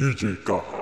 DJ か